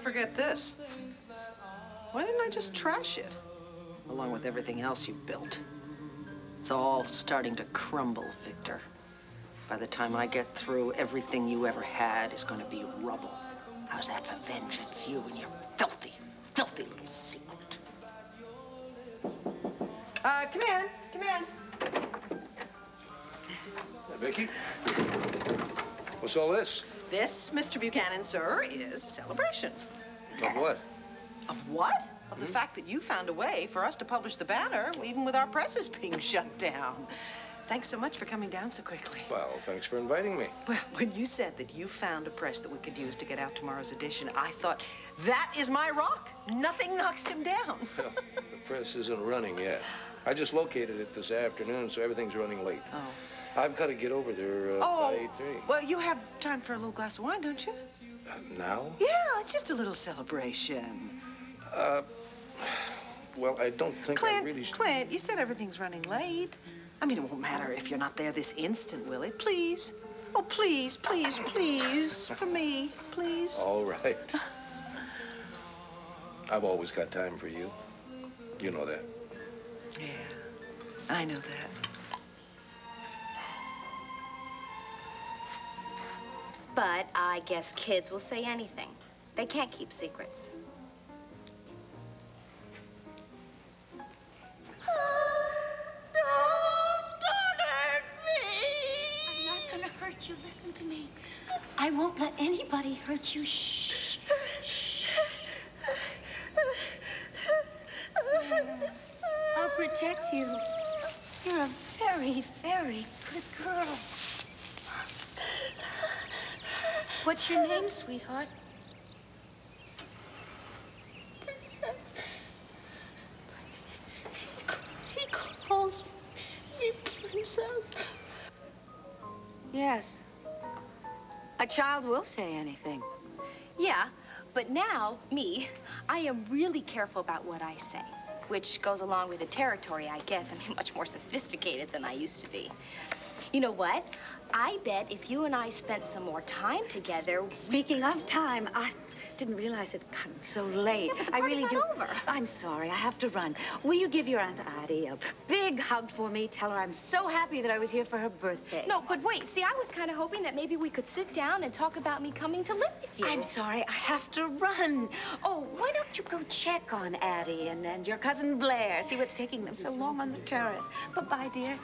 forget this. Why didn't I just trash it? Along with everything else you built. It's all starting to crumble, Victor. By the time I get through, everything you ever had is going to be rubble. How's that for vengeance? You and your filthy, filthy little secret. Uh, come in. Come in. Hey, Vicky? What's all this? This, Mr. Buchanan, sir, is a celebration. Of what? Of what? Of the fact that you found a way for us to publish the banner, even with our presses being shut down. Thanks so much for coming down so quickly. Well, thanks for inviting me. Well, when you said that you found a press that we could use to get out tomorrow's edition, I thought, that is my rock. Nothing knocks him down. Well, the press isn't running yet. I just located it this afternoon, so everything's running late. Oh. I've got to get over there uh, Oh, by 8.30. well, you have time for a little glass of wine, don't you? Uh, now? Yeah, it's just a little celebration. Uh, well, I don't think I Clint, really... sh- Clint, you said everything's running late. I mean, it won't matter if you're not there this instant, will it? Please. Oh, please, please, please. For me, please. All right. I've always got time for you. You know that. Yeah, I know that. But I guess kids will say anything. They can't keep secrets. I'm not gonna hurt you. Listen to me. I won't let anybody hurt you. Shh. Shh. I'll protect you. You're a very, very good girl. What's your name, sweetheart? Princess. He, he calls me princess. Yes. A child will say anything. Yeah, but now, me, I am really careful about what I say, which goes along with the territory, I guess. I'm much more sophisticated than I used to be. You know what? I bet if you and I spent some more time together... Speaking of time, I didn't realize it got so late. Yeah, I really do. over. I'm sorry. I have to run. Will you give your Aunt Addie a big hug for me? Tell her I'm so happy that I was here for her birthday. No, but wait. See, I was kind of hoping that maybe we could sit down and talk about me coming to live with you. I'm sorry, I have to run. Oh, why don't you go check on Addie and, and your cousin Blair? See what's taking them so long on the terrace. Bye-bye, dear.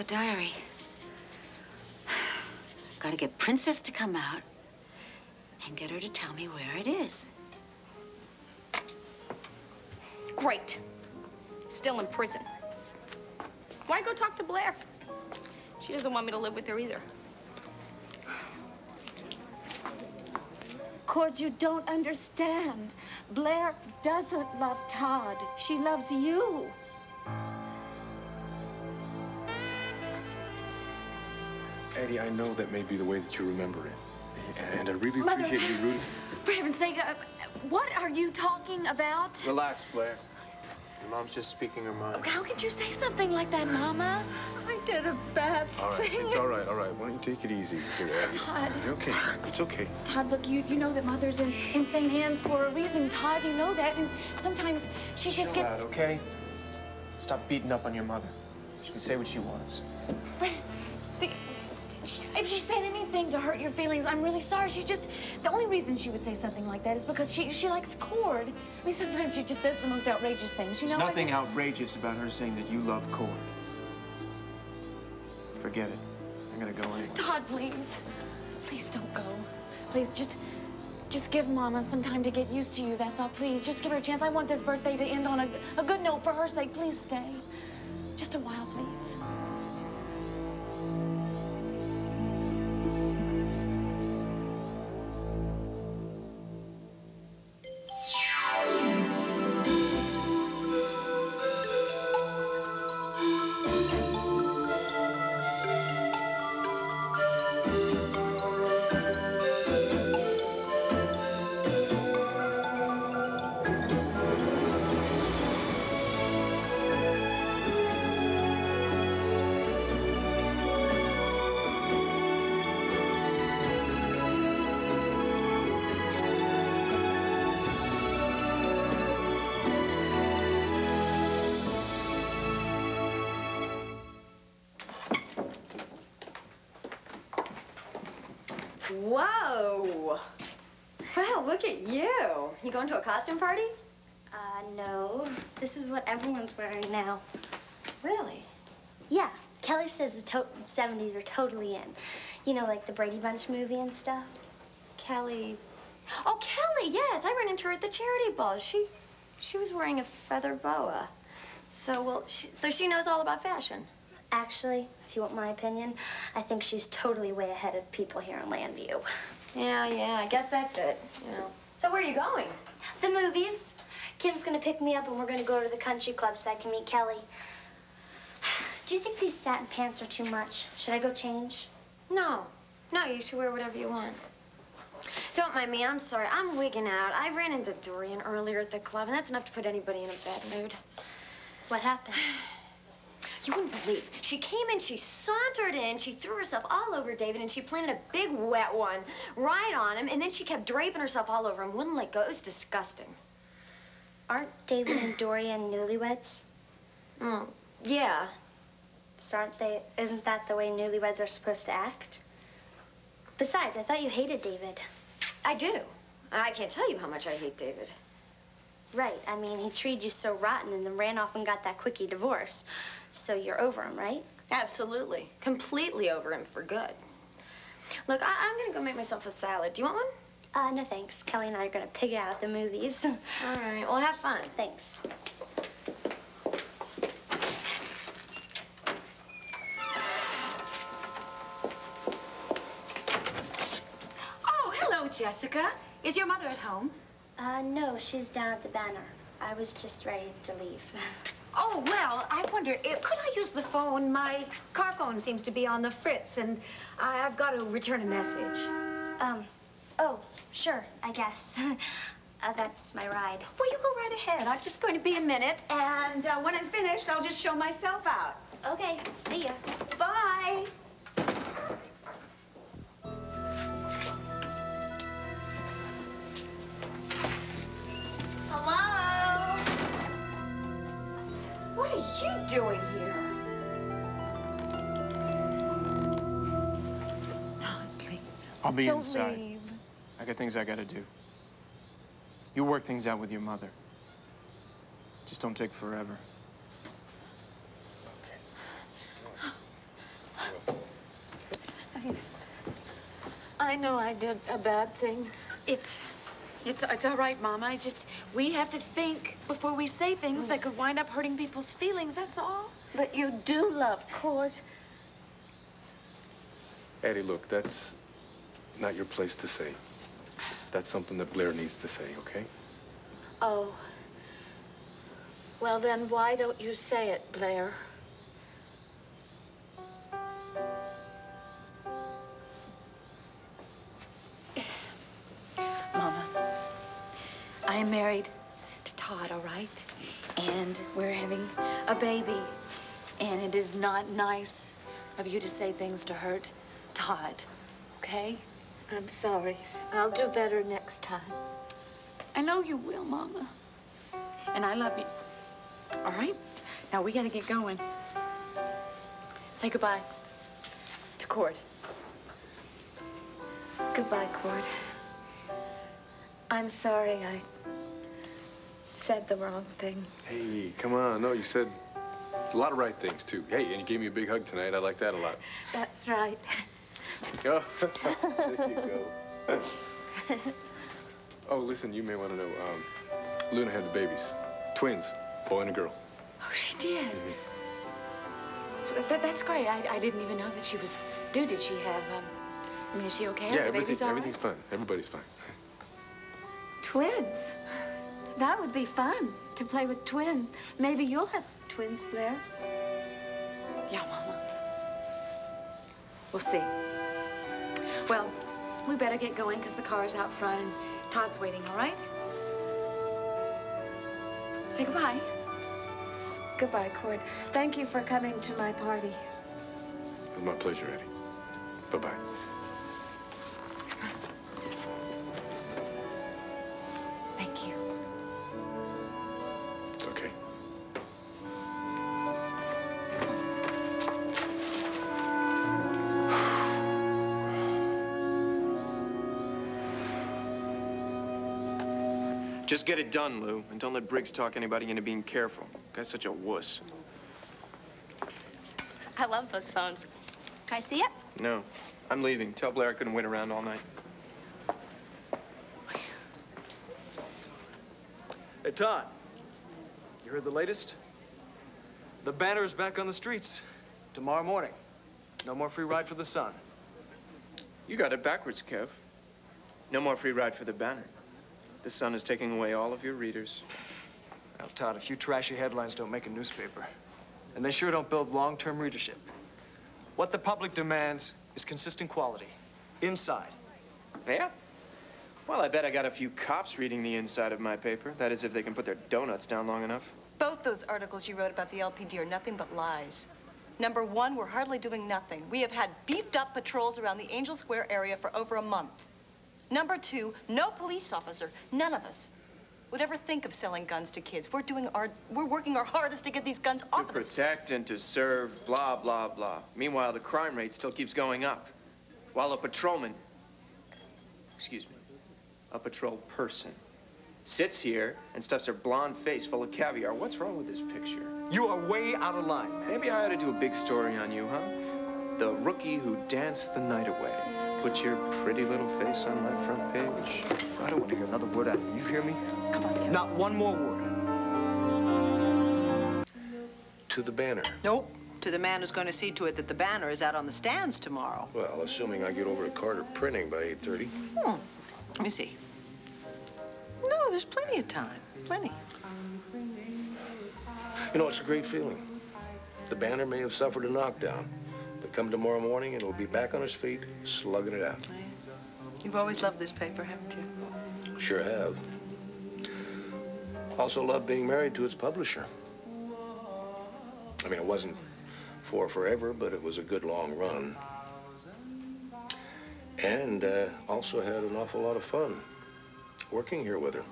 I've got to get diary. I've got to get Princess to come out and get her to tell me where it is. Great. Still in prison. Why go talk to Blair? She doesn't want me to live with her either. Cord, you don't understand. Blair doesn't love Todd. She loves you. Addie, I know that may be the way that you remember it. And I really Mother. appreciate you rooting. For heaven's sake, uh, what are you talking about? Relax, Blair. Your mom's just speaking her mind. How could you say something like that, Mama? I did a bad thing. All right, thing. it's all right, all right. Why don't you take it easy here, Addie? Todd. You're okay. It's okay. Todd, look, you, you know that Mother's in insane hands for a reason. Todd, you know that. And sometimes she just Chill gets... out, okay? Stop beating up on your mother. She can say what she wants. But the, if she said anything to hurt your feelings, I'm really sorry. She just, the only reason she would say something like that is because she, she likes Cord. I mean, sometimes she just says the most outrageous things, you There's know? nothing outrageous about her saying that you love Cord. Forget it. I'm gonna go anyway. Todd, please. Please don't go. Please, just, just give Mama some time to get used to you, that's all. Please, just give her a chance. I want this birthday to end on a, a good note for her sake. Please stay. Just a while, please. You. You going to a costume party? Uh, no. This is what everyone's wearing now. Really? Yeah. Kelly says the to 70s are totally in. You know, like the Brady Bunch movie and stuff. Kelly. Oh, Kelly, yes. I ran into her at the charity ball. She she was wearing a feather boa. So, well, she, so she knows all about fashion. Actually, if you want my opinion, I think she's totally way ahead of people here in Llanview. Yeah, yeah, I guess that's it. You know. So where are you going? The movies. Kim's gonna pick me up and we're gonna go to the country club so I can meet Kelly. Do you think these satin pants are too much? Should I go change? No. No, you should wear whatever you want. Don't mind me, I'm sorry. I'm wigging out. I ran into Dorian earlier at the club, and that's enough to put anybody in a bad mood. What happened? You wouldn't believe. She came in, she sauntered in, she threw herself all over David, and she planted a big wet one right on him, and then she kept draping herself all over him, wouldn't let go. It was disgusting. Aren't David and Dorian newlyweds? Mm, yeah. So aren't they, isn't that the way newlyweds are supposed to act? Besides, I thought you hated David. I do. I can't tell you how much I hate David. Right. I mean, he treated you so rotten and then ran off and got that quickie divorce. So you're over him, right? Absolutely. Completely over him for good. Look, I am gonna go make myself a salad. Do you want one? Uh, no thanks. Kelly and I are gonna pig out at the movies. All right. Well, have fun. Thanks. Oh, hello, Jessica. Is your mother at home? Uh, no, she's down at the banner. I was just ready to leave. Oh, well, I wonder, eh, could I use the phone? My car phone seems to be on the fritz, and I- I've got to return a message. Um, oh, sure, I guess. uh, that's my ride. Well, you go right ahead. I'm just going to be a minute, and uh, when I'm finished, I'll just show myself out. Okay, see ya. Bye. Doing here? Todd, please. I'll be Don't inside. leave. I got things I gotta do. You work things out with your mother. Just don't take forever. I know I did a bad thing. It's, it's, it's all right, Mama. I just, we have to think before we say things that could wind up hurting people's feelings, that's all. But you do love Cord. Addie, look, that's not your place to say. That's something that Blair needs to say, okay? Oh. Well, then why don't you say it, Blair? Am married to Todd, all right? And we're having a baby. And it is not nice of you to say things to hurt Todd, okay? I'm sorry. I'll do better next time. I know you will, Mama. And I love you. All right? Now we gotta get going. Say goodbye to Cord. Goodbye, Cord. I'm sorry I said the wrong thing. Hey, come on. No, you said a lot of right things, too. Hey, and you gave me a big hug tonight. I like that a lot. That's right. Oh, there you go. oh, listen, you may want to know. Um, Luna had the babies. Twins, boy and a girl. Oh, she did. That, that's great. I, I didn't even know that she was due. Did she have, um, I mean, is she okay? yeah, the everything, baby's all right? everything's fine. Everybody's fine. Twins. That would be fun, to play with twins. Maybe you'll have twins, Blair. Yeah, Mama. We'll see. Well, we better get going because the car's out front and Todd's waiting, all right? Say goodbye. Goodbye, Cord. Thank you for coming to my party. It was my pleasure, Addie. Bye-bye. Just get it done, Lou, and don't let Briggs talk anybody into being careful. Guy's such a wuss. I love those phones. Can I see it? No, I'm leaving. Tell Blair I couldn't wait around all night. Hey, Todd. You heard the latest? The banner is back on the streets. Tomorrow morning. No more free ride for the sun. You got it backwards, Kev. No more free ride for the banner. The sun is taking away all of your readers. Well, Todd, a few trashy headlines don't make a newspaper. And they sure don't build long-term readership. What the public demands is consistent quality. Inside. Yeah? Well, I bet I got a few cops reading the inside of my paper. That is, if they can put their donuts down long enough. Both those articles you wrote about the LPD are nothing but lies. Number one, we're hardly doing nothing. We have had beefed up patrols around the Angel Square area for over a month. Number two, no police officer, none of us, would ever think of selling guns to kids. We're doing our, we're working our hardest to get these guns off of the protect and to serve, blah, blah, blah. Meanwhile, the crime rate still keeps going up. While a patrolman, excuse me, a patrol person, sits here and stuffs her blonde face full of caviar. What's wrong with this picture? You are way out of line, man. Maybe I ought to do a big story on you, huh? The rookie who danced the night away. Put your pretty little face on my front page. I don't want to hear another word out of you. You hear me? Come on, Kevin. Not one more word. To the banner. Nope. To the man who's going to see to it that the banner is out on the stands tomorrow. Well, assuming I get over to Carter Printing by 8.30. Hmm. Let me see. No, there's plenty of time. Plenty. You know, it's a great feeling. The banner may have suffered a knockdown, come tomorrow morning, and he'll be back on his feet, slugging it out. You've always loved this paper, haven't you? Sure have. Also love being married to its publisher. I mean, it wasn't for forever, but it was a good long run. And uh, also had an awful lot of fun working here with her.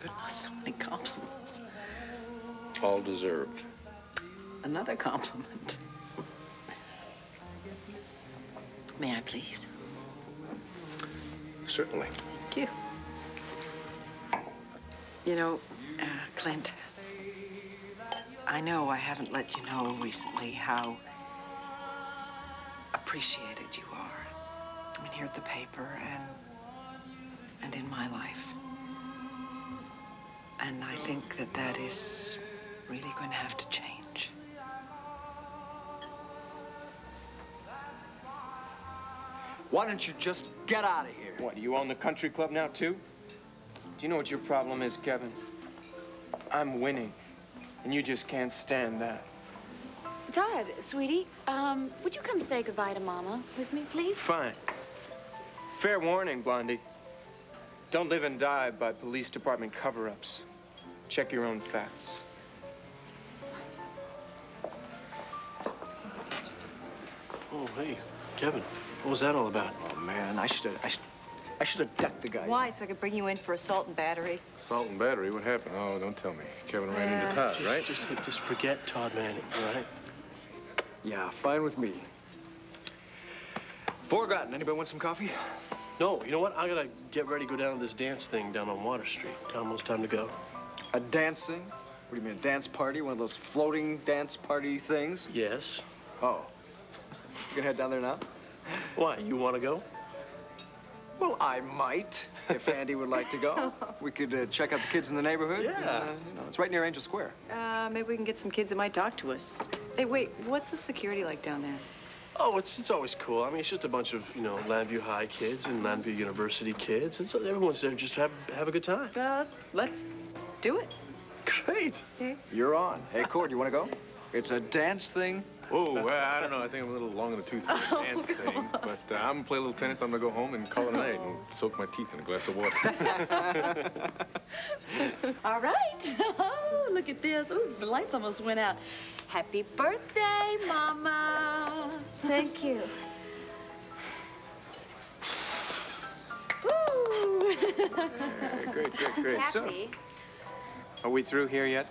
Goodness, so many compliments. All deserved. Another compliment. May I please? Certainly. Thank you. You know, uh, Clint, I know I haven't let you know recently how appreciated you are. I mean, here at the paper and and in my life. And I think that that is really going to have to change. Why don't you just get out of here? What, you own the country club now, too? Do you know what your problem is, Kevin? I'm winning, and you just can't stand that. Todd, sweetie, um, would you come say goodbye to Mama with me, please? Fine. Fair warning, Blondie. Don't live and die by police department cover-ups. Check your own facts. Oh, hey, Kevin, what was that all about? Oh, man, I should have, I should, I should have decked the guy. Why? So I could bring you in for assault and battery. Assault and battery, what happened? Oh, don't tell me. Kevin ran Yeah. into Todd, Just- right? Just, just forget Todd Manning, all right? Yeah, fine with me. Forgotten. Anybody want some coffee? No, you know what? I gotta get ready to go down to this dance thing down on Water Street. Almost time to go. A dancing? What do you mean, a dance party? One of those floating dance party things? Yes. Oh. You gonna head down there now? Why, you wanna go? Well, I might, if Andy would like to go. We could uh, check out the kids in the neighborhood. Yeah. Uh, you know, it's right near Angel Square. Uh, maybe we can get some kids that might talk to us. Hey, wait, what's the security like down there? Oh, it's it's always cool. I mean, it's just a bunch of, you know, Llanview High kids and Llanview University kids. And so everyone's there just to have, have a good time. Uh, let's do it. Great. You're on. Hey, Cord, you want to go? It's a dance thing. Oh, well, I don't know. I think I'm a little long in the tooth for the dance thing. But uh, I'm gonna play a little tennis. I'm gonna go home and call it a night and soak my teeth in a glass of water. All right. Oh, look at this. Ooh, the lights almost went out. Happy birthday, Mama. Thank you. Woo. great, great, great. So, Happy. are we through here yet?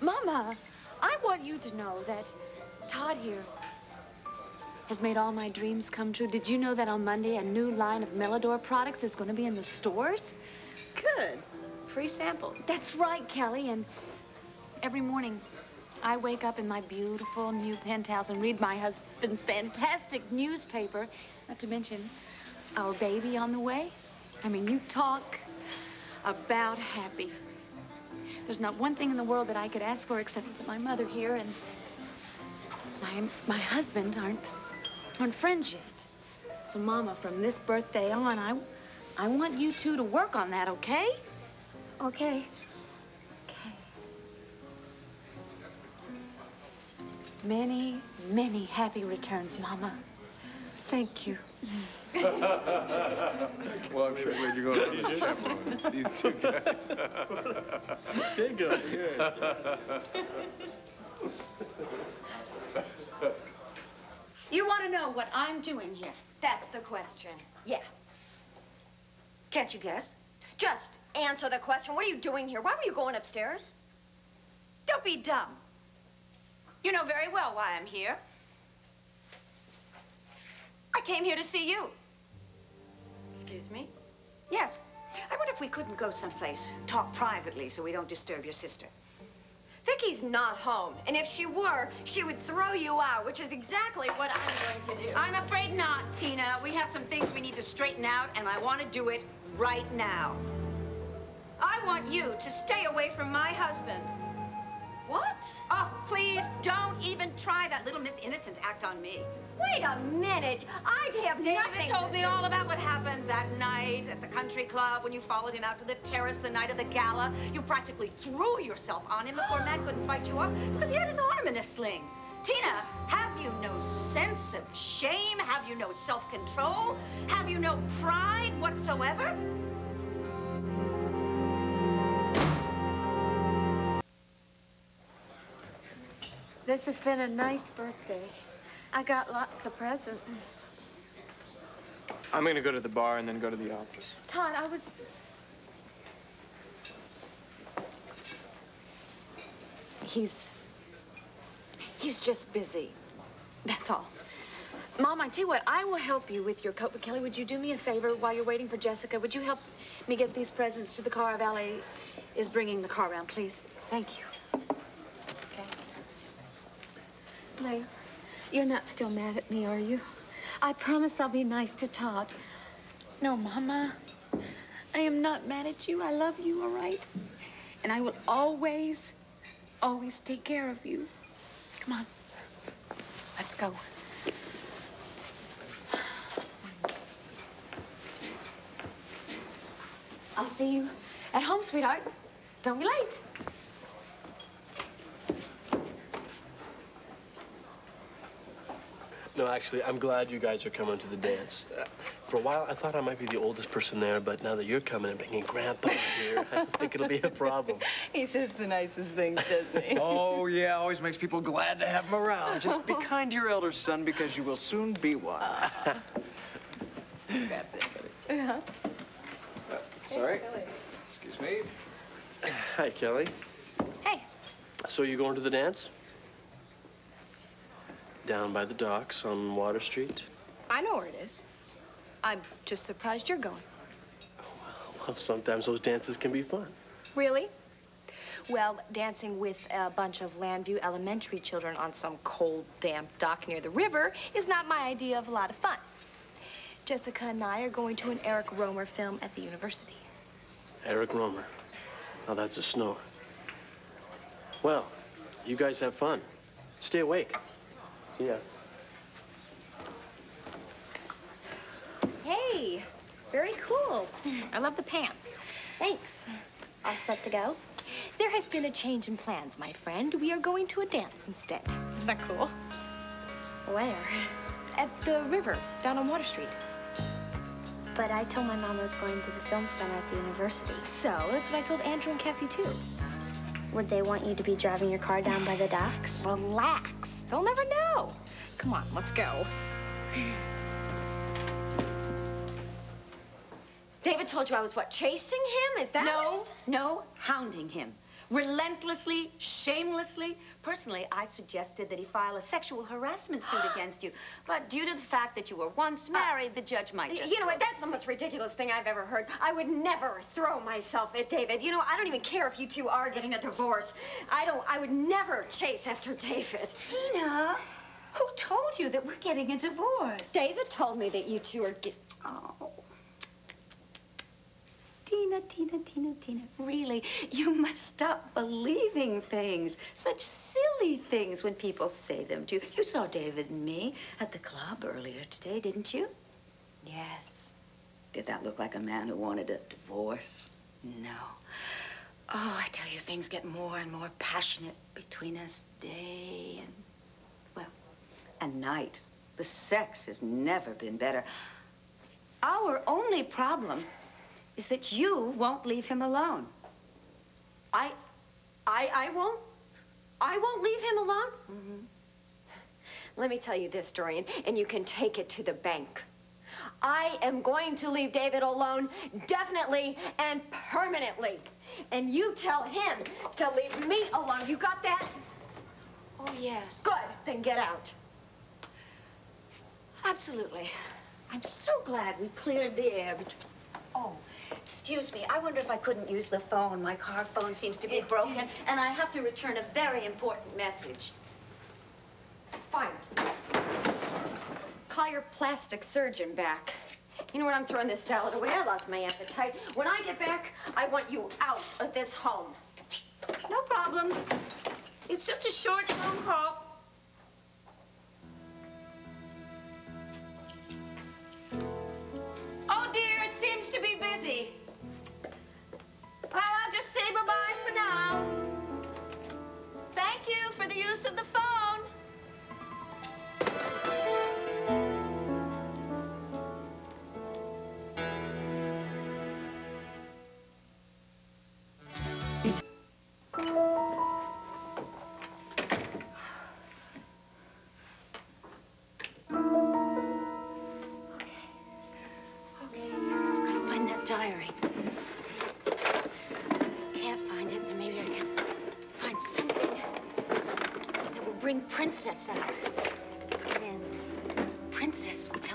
Mama, I want you to know that Todd here, has made all my dreams come true. Did you know that on Monday a new line of Melodor products is going to be in the stores? Good. Free samples. That's right, Kelly. And every morning I wake up in my beautiful new penthouse and read my husband's fantastic newspaper, not to mention our baby on the way. I mean, you talk about happy. There's not one thing in the world that I could ask for except that my mother here and my, my husband aren't, aren't friends yet. So, Mama, from this birthday on, I, I want you two to work on that, okay? Okay. Okay. Many, many happy returns, Mama. Thank you. well, I'm sure when you're going to the chaperone. These two guys. Good guy, You want to know what I'm doing here? That's the question. Yeah. Can't you guess? Just answer the question. What are you doing here? Why were you going upstairs? Don't be dumb. You know very well why I'm here. I came here to see you. Excuse me? Yes. I wonder if we couldn't go someplace, talk privately so we don't disturb your sister. Vicky's not home, and if she were, she would throw you out, which is exactly what I'm going to do. I'm afraid not, Tina. We have some things we need to straighten out, and I want to do it right now. I want you to stay away from my husband. What? Oh, please, don't even try that little Miss Innocent act on me. Wait a minute. I'd have David nothing told me all about what happened that night at the country club when you followed him out to the terrace the night of the gala. You practically threw yourself on him. The poor man couldn't fight you off because he had his arm in a sling. Tina, have you no sense of shame? Have you no self-control? Have you no pride whatsoever? This has been a nice birthday. I got lots of presents. I'm gonna go to the bar and then go to the office. Todd, I was... He's... He's just busy. That's all. Mom, I tell you what, I will help you with your coat. But Kelly, would you do me a favor while you're waiting for Jessica? Would you help me get these presents to the car? Valet is bringing the car around, please. Thank you. Blair, you're not still mad at me, are you? I promise I'll be nice to Todd. No, Mama. I am not mad at you. I love you, all right? And I will always, always take care of you. Come on. Let's go. I'll see you at home, sweetheart. Don't be late. No, actually, I'm glad you guys are coming to the dance. Uh, for a while, I thought I might be the oldest person there, but now that you're coming and bringing Grandpa here, I think it'll be a problem. He says the nicest things, doesn't he? Oh, yeah, always makes people glad to have him around. Just be kind to your elder son because you will soon be one. That's it. Yeah. Sorry. Excuse me. Hi, Kelly. Hey. So you going to the dance? Down by the docks on Water Street? I know where it is. I'm just surprised you're going. Oh, well, sometimes those dances can be fun. Really? Well, dancing with a bunch of Llanview Elementary children on some cold, damp dock near the river is not my idea of a lot of fun. Jessica and I are going to an Eric Rohmer film at the university. Eric Rohmer. Now that's a snore. Well, you guys have fun. Stay awake. See ya. Hey, very cool. I love the pants. Thanks. All set to go? There has been a change in plans, my friend. We are going to a dance instead. Isn't that cool? Where? At the river, down on Water Street. But I told my mom I was going to the film center at the university. So, that's what I told Andrew and Cassie, too. Would they want you to be driving your car down by the docks? Relax. They'll never know. Come on, let's go. David told you I was, what, chasing him? Is that No, no, hounding him. Relentlessly, shamelessly. Personally, I suggested that he file a sexual harassment suit against you. But due to the fact that you were once uh, married, the judge might just... You know what? That's the most ridiculous thing I've ever heard. I would never throw myself at David. You know, I don't even care if you two are getting a divorce. I don't, I would never chase after David. Tina, who told you that we're getting a divorce? David told me that you two are get. Oh. Tina, Tina, Tina, Tina, really, you must stop believing things. Such silly things when people say them to you. You saw David and me at the club earlier today, didn't you? Yes. Did that look like a man who wanted a divorce? No. Oh, I tell you, things get more and more passionate between us day and, well, and night. The sex has never been better. Our only problem is that you won't leave him alone. I, I, I won't. I won't leave him alone. Mm-hmm. Let me tell you this, Dorian, and you can take it to the bank. I am going to leave David alone, definitely and permanently. And you tell him to leave me alone. You got that? Oh, yes. Good. Then get out. Absolutely. I'm so glad we cleared the air between... Oh, excuse me. I wonder if I couldn't use the phone. My car phone seems to be broken, and I have to return a very important message. Fine. Call your plastic surgeon back. You know what? I'm throwing this salad away. I lost my appetite. When I get back, I want you out of this home. No problem. It's just a short phone call. Use of the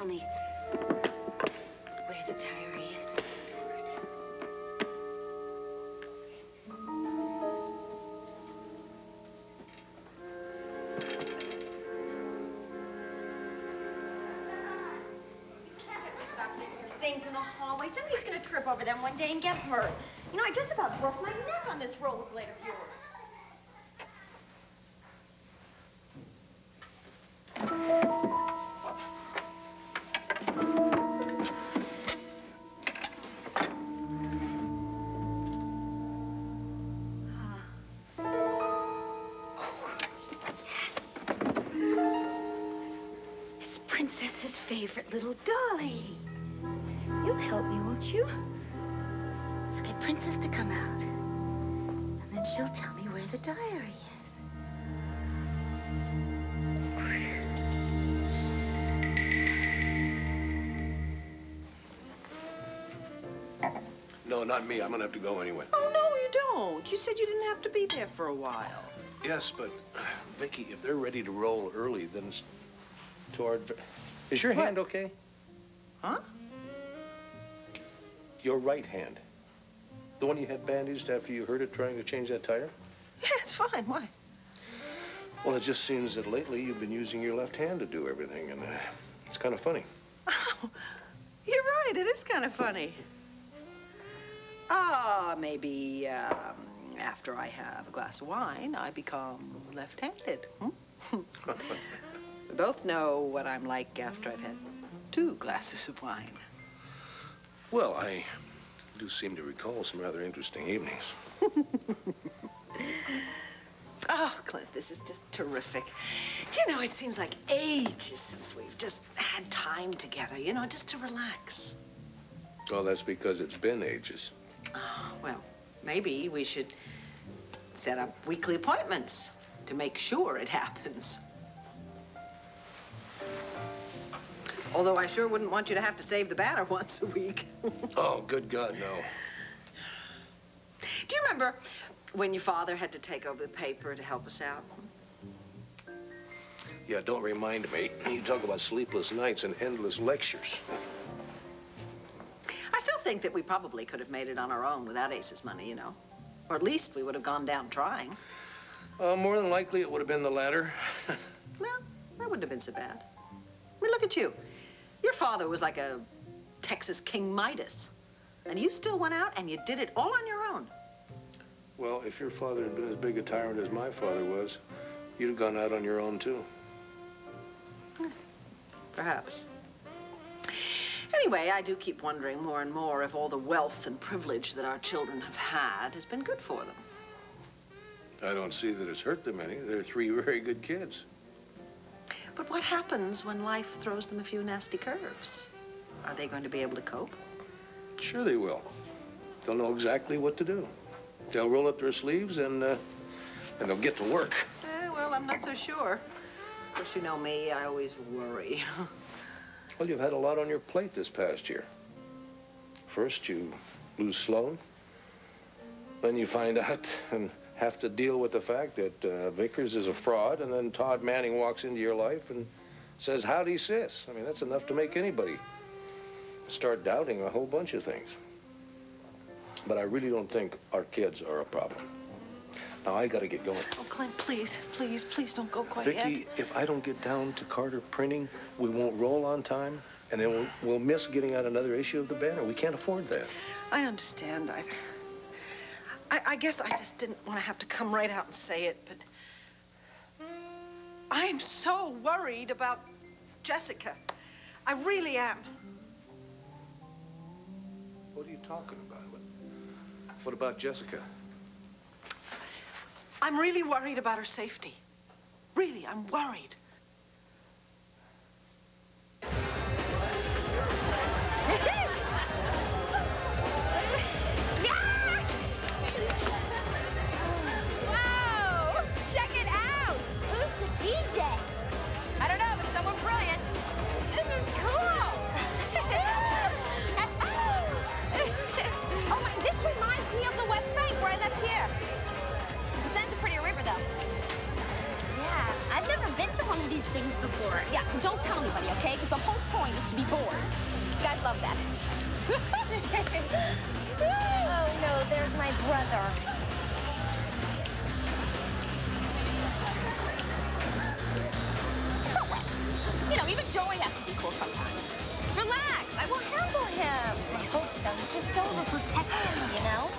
me where the diary is. Things in the hallway. Somebody's gonna trip over them one day and get hurt. You know, I just about broke my neck on this rollerblade of won't you? I'll get Princess to come out. And then she'll tell me where the diary is. No, not me. I'm gonna have to go anyway. Oh, no, you don't. You said you didn't have to be there for a while. Yes, but uh, Vicky, if they're ready to roll early, then it's to our. adv- Is your hand okay? Huh? Your right hand. The one you had bandaged after you hurt it trying to change that tire? Yeah, it's fine. Why? Well, it just seems that lately you've been using your left hand to do everything, and uh, it's kind of funny. Oh, you're right. It is kind of funny. Ah, maybe um, after I have a glass of wine, I become left-handed. Hmm? we both know what I'm like after I've had two glasses of wine. Well, I do seem to recall some rather interesting evenings. Oh, Clint, this is just terrific. Do you know, it seems like ages since we've just had time together, you know, just to relax. Well, that's because it's been ages. Oh, well, maybe we should set up weekly appointments to make sure it happens. Although I sure wouldn't want you to have to save the batter once a week. Oh, good God, no. Do you remember When your father had to take over the paper to help us out? Yeah, don't remind me. You talk about sleepless nights and endless lectures. I still think that we probably could have made it on our own without Asa's money, you know. Or at least we would have gone down trying. Uh, more than likely, it would have been the latter. Well, that wouldn't have been so bad. I mean, look at you. Your father was like a Texas King Midas. And you still went out and you did it all on your own. well, if your father had been as big a tyrant as my father was, you'd have gone out on your own, too. Hmm. Perhaps. Anyway, I do keep wondering more and more if all the wealth and privilege that our children have had has been good for them. I don't see that it's hurt them any. They're three very good kids. But what happens when life throws them a few nasty curves? Are they going to be able to cope? Sure they will. They'll know exactly what to do. They'll roll up their sleeves and, uh, and they'll get to work. Eh, well, I'm not so sure. Of course, you know me, I always worry. Well, you've had a lot on your plate this past year. First, you lose Sloan. Then you find out and have to deal with the fact that uh, Vickers is a fraud, and then Todd Manning walks into your life and says, howdy, sis. I mean, that's enough to make anybody start doubting a whole bunch of things. But I really don't think our kids are a problem. Now, I gotta get going. Oh, Clint, please, please, please don't go quite Vicky, yet. if I don't get down to Carter printing, we won't roll on time, and then we'll, we'll miss getting out another issue of the banner. We can't afford that. I understand. I, I, I guess I just didn't want to have to come right out and say it, but I'm so worried about Jessica. I really am. What are you talking about? What, what about Jessica? I'm really worried about her safety. Really, I'm worried. Love that. Oh no, there's my brother. It's not wet. You know, even Joey has to be cool sometimes. Relax, I will handle him. I hope so. He's just so overprotective, you know?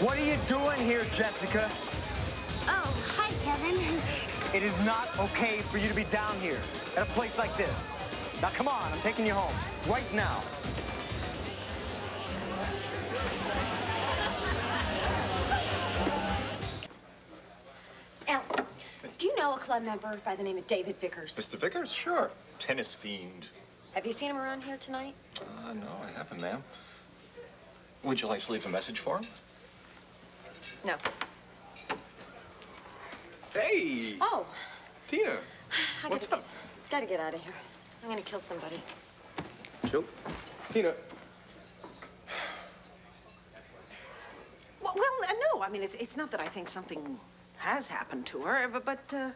What are you doing here, Jessica? Oh, hi, Kevin. It is not okay for you to be down here at a place like this. Now, come on, I'm taking you home. Right now. Al, do you know a club member by the name of David Vickers? Mr. Vickers? Sure. Tennis fiend. Have you seen him around here tonight? Uh, no, I haven't, ma'am. Would you like to leave a message for him? No. Hey! Oh, Tina! I What's gotta, up? Gotta get out of here. I'm gonna kill somebody. Kill? Tina, Well, well uh, no, I mean, it's, it's not that I think something has happened to her, but, but uh,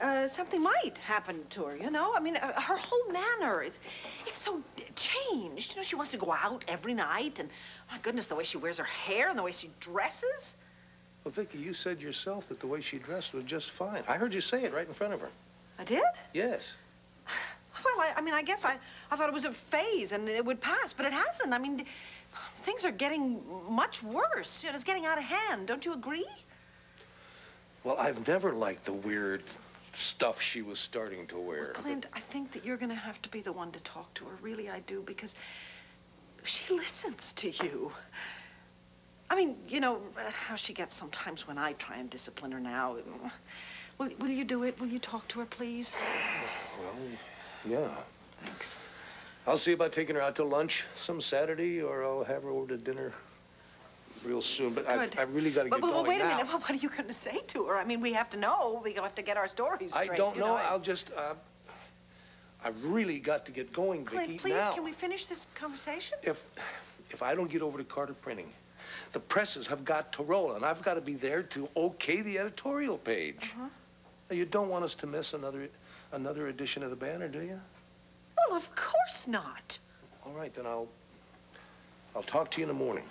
uh, something might happen to her, you know? I mean, uh, her whole manner is, it's so changed. You know, she wants to go out every night, and my goodness, the way she wears her hair and the way she dresses. Well, Vicky, you said yourself that the way she dressed was just fine. I heard you say it right in front of her. I did? Yes. Well, I, I mean, I guess I, I thought it was a phase and it would pass, but it hasn't. I mean, things are getting much worse. You know, it's getting out of hand. Don't you agree? Well, I've never liked the weird stuff she was starting to wear. Well, Clint, I think that you're going to have to be the one to talk to her. Really, I do, because she listens to you. I mean, you know, uh, how she gets sometimes when I try and discipline her now. Will, will you do it? Will you talk to her, please? Well, yeah. Thanks. I'll see about taking her out to lunch some Saturday, or I'll have her over to dinner real soon. But I. I really got to get but, but going wait a now. minute. What are you going to say to her? I mean, we have to know. We have to get our stories straight. I don't you know. I- I'll just. Uh, I really got to get going, Clint, Viki. please, now. can we finish this conversation? If if I don't get over to Carter Printing, the presses have got to roll, and I've got to be there to okay the editorial page. Uh-huh. You don't want us to miss another another edition of the banner, do you? Well, of course not. All right, then I'll I'll talk to you in the morning.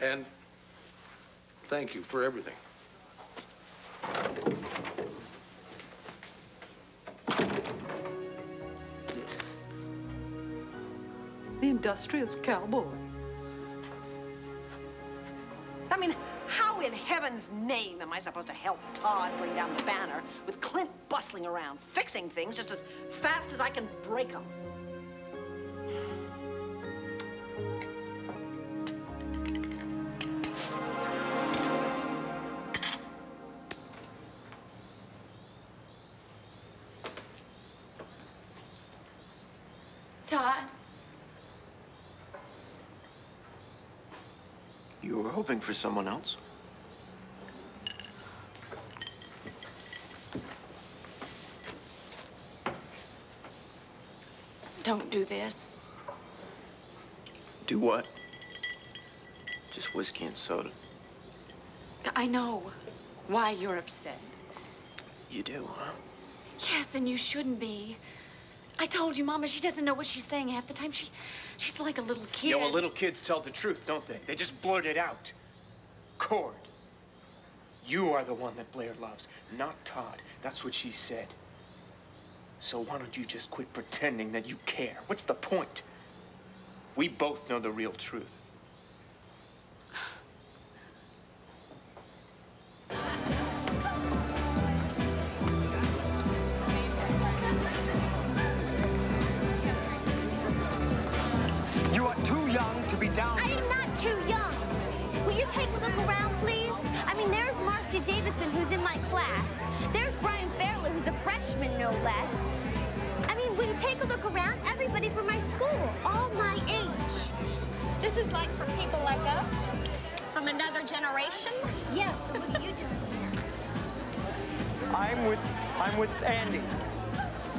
And thank you for everything. The industrious cowboy. Heaven's name am I supposed to help Todd bring down the banner with Clint bustling around, fixing things just as fast as I can break them? Todd, You were hoping for someone else? Don't do this. Do what? Just whiskey and soda. I know why you're upset. You do, huh? Yes, and you shouldn't be. I told you, Mama, she doesn't know what she's saying half the time. She, she's like a little kid. Yeah, well, little kids tell the truth, don't they? They just blurt it out. Cord. You are the one that Blair loves, not Todd. That's what she said. So why don't you just quit pretending that you care? What's the point? We both know the real truth.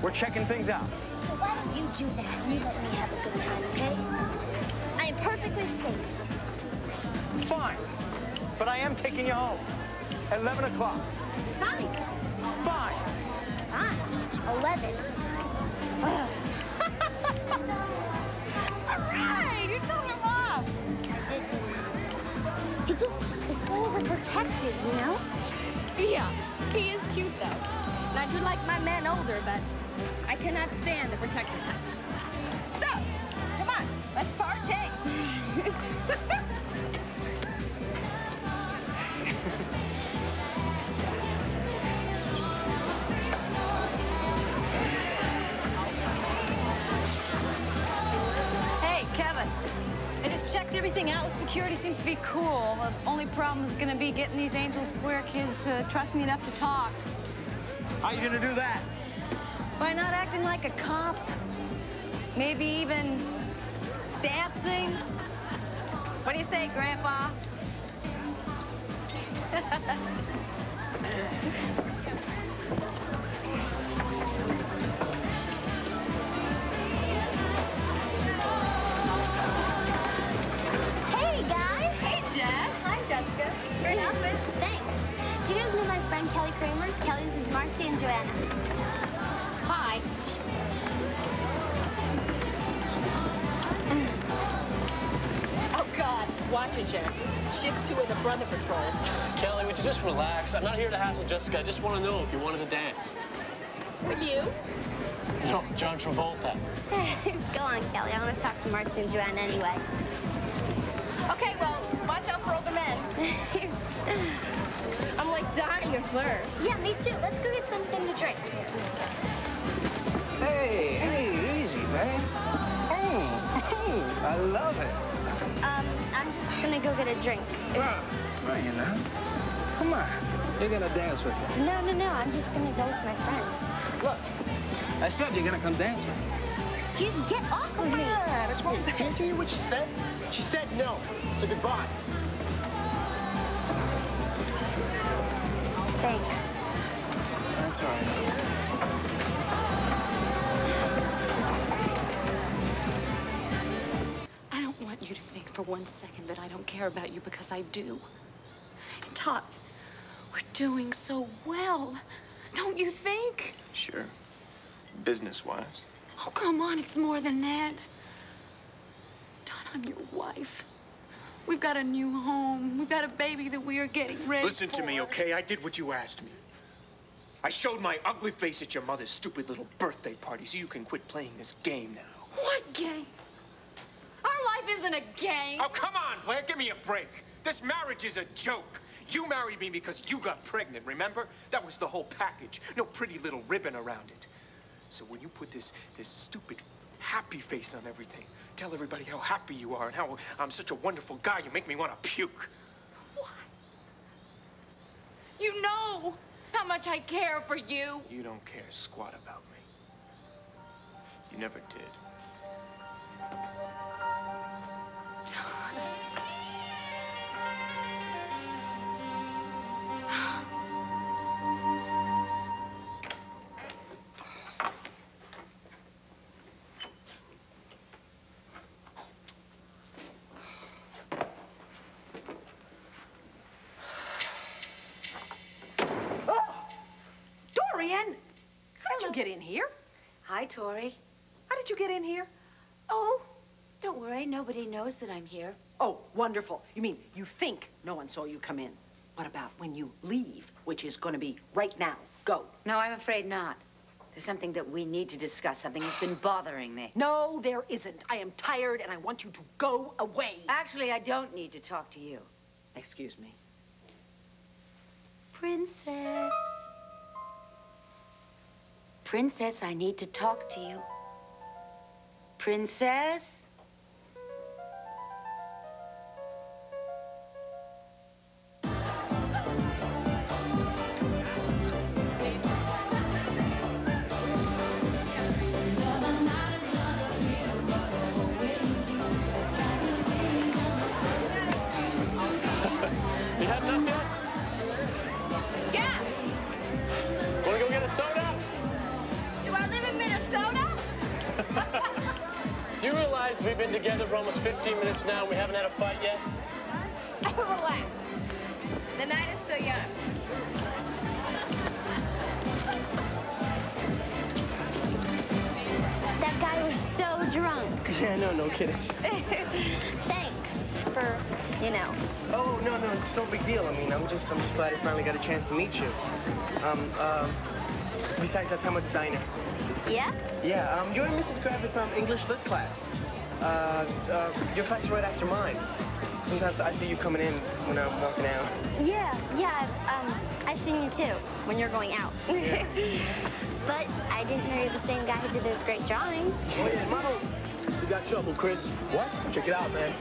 We're checking things out. So why don't you do that and you let me have a good time, okay? I am perfectly safe. Fine. But I am taking you home. At 11 o'clock. Fine. Fine. Fine. Eleven. All right, you told him off. I did do it. He just is so overprotective, you know? Yeah, he is cute though. And I do like my men older, but I cannot stand the protector type. So, come on, let's partake. Hey, Kevin. I just checked everything out. Security seems to be cool. The only problem is going to be getting these Angel Square kids to trust me enough to talk. How are you gonna do that? By not acting like a cop. Maybe even dancing. What do you say, Grandpa? I'm not here to hassle Jessica. I just want to know if you wanted to dance. With you? No, John Travolta. Go on, Kelly. I want to talk to Marcy and Joanna anyway. Okay, well, watch out for older men. I'm like dying of thirst. Yeah, me too. Let's go get something to drink. Hey, hey, easy, man. Hey, hey, I love it. Um, I'm just gonna go get a drink. Well, well, you know. Come on. You're gonna dance with me. No, no, no. I'm just gonna go with my friends. Look, I said you're gonna come dance with me. Excuse me. Get off of me. That's wrong. Didn't you hear what she said? She said no. So goodbye. Thanks. That's all right. I don't want you to think for one second that I don't care about you because I do. And Todd, we're doing so well. Don't you think? Sure. Business-wise. Oh, come on, it's more than that. Todd, I'm your wife. We've got a new home. We've got a baby that we are getting ready Listen to me, okay? I did what you asked me. I showed my ugly face at your mother's stupid little birthday party so you can quit playing this game now. What game? Our life isn't a game. Oh, come on, Blair, give me a break. This marriage is a joke. You married me because you got pregnant, remember? That was the whole package. No pretty little ribbon around it. So when you put this, this stupid happy face on everything, tell everybody how happy you are and how I'm such a wonderful guy, you make me want to puke. What? You know how much I care for you. You don't care squat about me. You never did. Get in here? Hi, Tori. How did you get in here? Oh, don't worry. Nobody knows that I'm here. Oh, wonderful. You mean you think no one saw you come in? What about when you leave, which is going to be right now? Go. No, I'm afraid not. There's something that we need to discuss, something that's been bothering me. No, there isn't. I am tired and I want you to go away. Actually, I don't need to talk to you. Excuse me. Princess. Princess, I need to talk to you. Princess? Together for almost 15 minutes now and we haven't had a fight yet? Relax. The night is still young. That guy was so drunk. Yeah, no, no kidding. Thanks for, you know. Oh, no, no, it's no big deal. I mean, I'm just, I'm just glad I finally got a chance to meet you. Um, um, besides that time at the diner. Yeah? Yeah, um, you're in Mrs. Kravitz' um, English lit class. Uh, uh, your is right after mine. Sometimes I see you coming in when I'm walking out. Yeah, yeah. Um, I've seen you too when you're going out. but I didn't know you're the same guy who did those great drawings. Oh, yeah, model. You got trouble, Chris. What? Check it out, man.